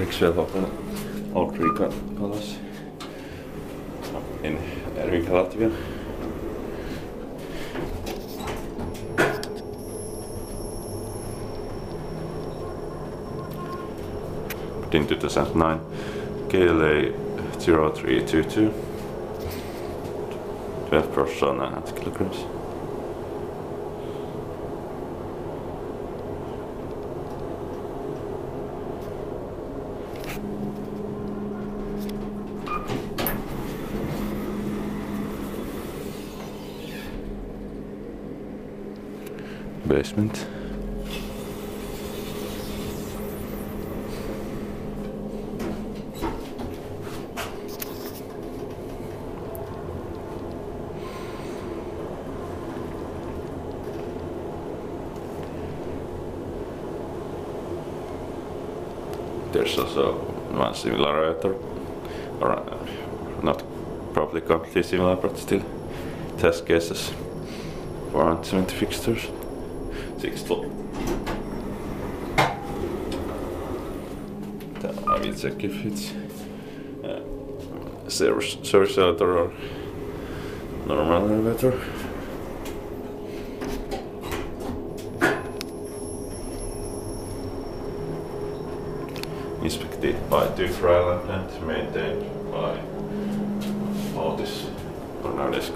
seksueel op Old Greek Palace in Erwin Latvia. in 2009, KLA 0322, 12 persona at kilograms. Basement. There's also one similar reactor, or uh, not probably completely similar, but still test cases. 470 fixtures, sixth floor. I will check if it's uh, service, service elevator or normal elevator. inspected by Island and maintained by Otis or nowadays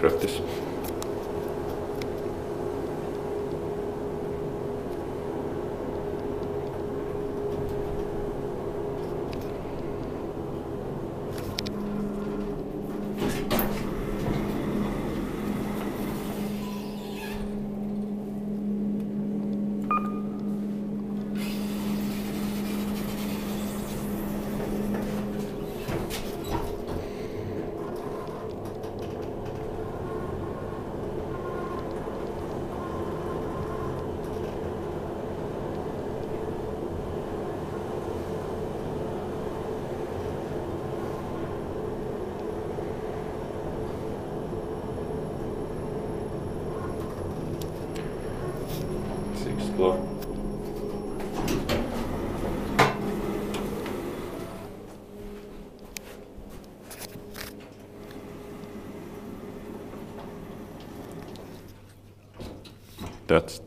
Floor. That's